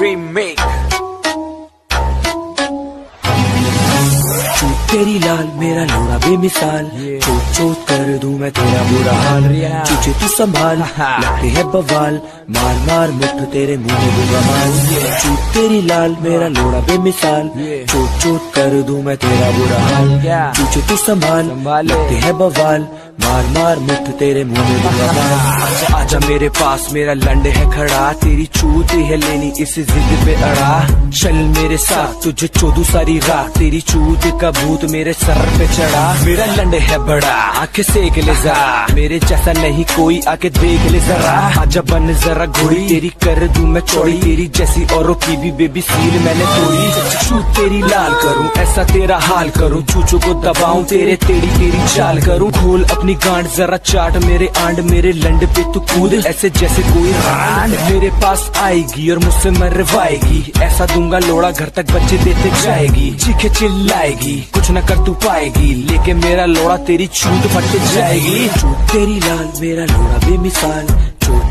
Dream Make तेरी लाल मेरा लोड़ा बेमिसाल। चोट चोट कर दूँ मैं तेरा बुरा हाल। चूचे तू संभाल लगते है बवाल। मार मार मुठ तेरे मुँह में दूँगा माल। चूट तेरी लाल मेरा लोड़ा बेमिसाल। चोट चोट कर दूँ मैं तेरा बुरा हाल। चूचे तू संभाल लगते है बवाल। मार मार मुठ तेरे मुँह में आजा आजा मेरे पास, मेरा लंड है खड़ा। तेरी चूत है लेनी इस जिद पे अड़ा। चल मेरे साथ, तुझे चौदू सारी रात। तेरी चूत का भूत मेरे सर पे चढ़ा। मेरा लंड है बड़ा, आँखें सेक ले जा। मेरे जैसा नहीं कोई, आके देख ले जरा। आजा बन जरा घोड़ी, तेरी कर दू मैं चौड़ी तेरी जैसी औरों की भी बेबी सील मैंने तोड़ी। चूत तेरी लाल करूँ, ऐसा तेरा हाल करूँ। चूचू को दबाऊं, तेरे तेरी तेरी चाल करूँ। खोल अपनी गांड, जरा चाट मेरे आंड, मेरे लंड पे तू कूद। ऐसे जैसे कोई मेरे पास आएगी और मुझसे मरवाएगी। ऐसा दूँगा लोड़ा, घर तक बच्चे देते जाएगी। चीखे चिल्लाएगी, कुछ न कर तू पाएगी। लेके मेरा लोड़ा तेरी छूट फट जाएगी। तेरी लाल, मेरा लोड़ा बेमिसाल।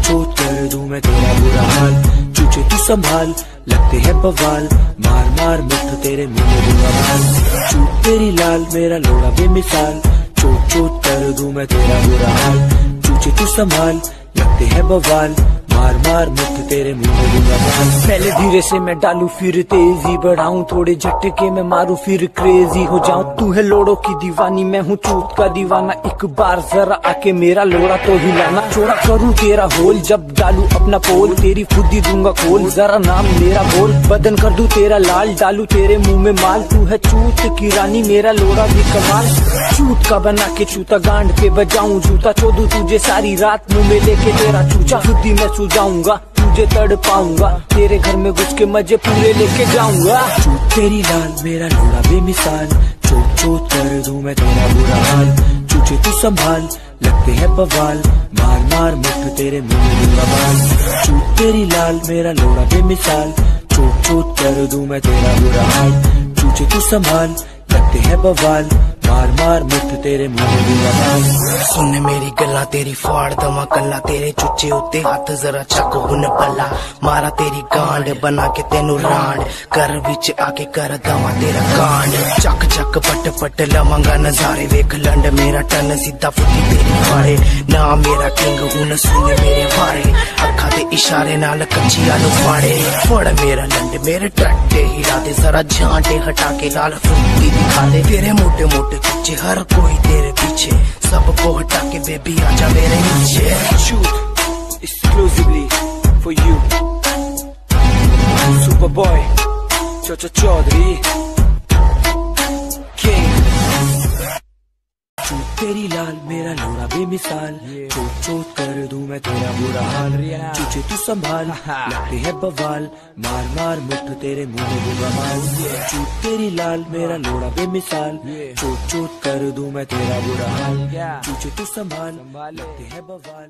बुरा हाल। चूचे तू संभाल, लगते हैं बवाल। मार मार मुठ तेरे मुँह दूँगा माल चूट तेरी लाल, मेरा लोड़ा बेमिसाल। चोट कर दूँ मैं तेरा बुरा हाल। चूचे तू संभाल लगते हैं बवाल। मार मार मुक्त तेरे मुँह में पहले धीरे से मैं डालू, फिर तेज़ी बढ़ाऊं। थोड़े झटके में मारू, फिर क्रेजी हो जाऊँ। तू है लोड़ो की दीवानी, मैं हूँ चूत का दीवाना। एक बार जरा आके मेरा लोड़ा तो हिलाना। चोड़ा करूँ तेरा होल, जब डालू अपना पोल। तेरी खुदी दूँगा खोल, जरा नाम मेरा बोल। बदन कर दू तेरा लाल, डालू तेरे मुँह में माल। तू है चूत की रानी, मेरा लोड़ा भी कमाल। चूत का बना के, चूता गांड पे बजाऊं, जूता चोदू तुझे सारी रात मुँह में लेके तेरा चूचा। खुदी मैं सुझाऊँगा तुझे तड़ पाऊँगा तेरे घर में घुस के मज़े पूरे लेके जाऊँगा। तेरी लाल, मेरा लोड़ा बेमिसाल। चोट चोट कर दूँ मैं तेरा बुरा हाल। चूचे तू संभाल, लगते हैं बवाल। मार मार मुठ तेरे मुँह माल चूत तेरी लाल, मेरा लोड़ा बेमिसाल। चोट चोट कर दूँ मैं तेरा बुरा हाल। चूचे तू संभाल, लगते हैं बवाल। मार मार मुठ तेरे मुँह में दूँगा माल सुन मेरी गल्ला तेरी फाड़ दवा कल्ला तेरे चुच्चे उत्ते हथ जरा चक हुन पल्ला मारा तेरी गांड बना के तेनू रांड कर विच आके कर दवा तेरा कांड चक चक पट पट लवांगा नजारे वेख लंड मेरा टन सीधा फुटी तेरी फाड़े ना मेरा किंग हुन सुन मेरे बारे अखा दे इशारे नाल कच्चिया नु फाड़े फड़ मेरा लंड मेरे ट्रट्टे हिला दे जरा झांटे हटा के लाल फुटी दिखा दे तेरे मोटे मोटे जे हर कोई तेरे पीछे। सबको हटा के बेबी आजा मेरे नीचे। Shoot exclusively for you super boy Chaudhary. तेरी लाल मेरा लोरा बेमिसाल। चोट चोट कर दूँ मैं तेरा बुरा हाल। चूचे तू संभाल लगते है बवाल। मार मार मुठ तेरे मुँह में बुरा माल। चूट तेरी लाल मेरा लोरा बेमिसाल। चोट चोट कर दूँ मैं तेरा बुरा हाल। चूचे तू संभाल लगते है बवाल।